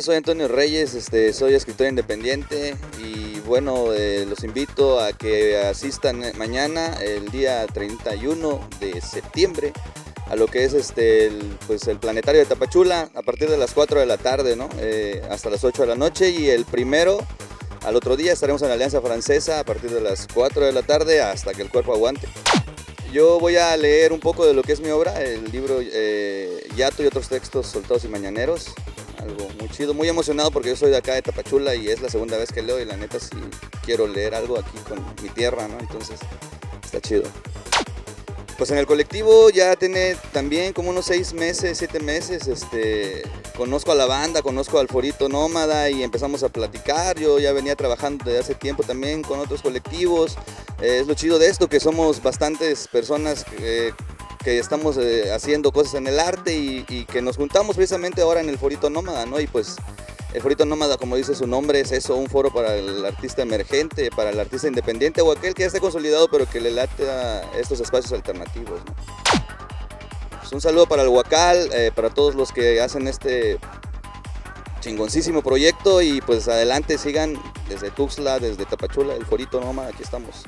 Soy Antonio Reyes, este, soy escritor independiente y bueno, eh, los invito a que asistan mañana, el día 31 de septiembre, a lo que es este, el, pues, el planetario de Tapachula a partir de las 4 de la tarde, ¿no? Eh, hasta las 8 de la noche y el primero, al otro día estaremos en la Alianza Francesa a partir de las 4 de la tarde hasta que el cuerpo aguante. Yo voy a leer un poco de lo que es mi obra, el libro eh, Yato y otros textos soltados y mañaneros. Algo muy chido, muy emocionado porque yo soy de acá de Tapachula y es la segunda vez que leo y la neta sí quiero leer algo aquí con mi tierra, ¿no? Entonces está chido. Pues en el colectivo ya tiene también como unos seis meses, siete meses, este, conozco a la banda, conozco al Forito Nómada y empezamos a platicar. Yo ya venía trabajando desde hace tiempo también con otros colectivos. Eh, es lo chido de esto, que somos bastantes personas que, que estamos eh, haciendo cosas en el arte y, que nos juntamos precisamente ahora en el Forito Nómada, ¿no? Y pues el Forito Nómada, como dice su nombre, es eso, un foro para el artista emergente, para el artista independiente o aquel que ya esté consolidado pero que le late a estos espacios alternativos. Pues un saludo para el Huacal, eh, para todos los que hacen este chingoncísimo proyecto y pues adelante sigan desde Tuxtla, desde Tapachula, el Forito Nómada, aquí estamos.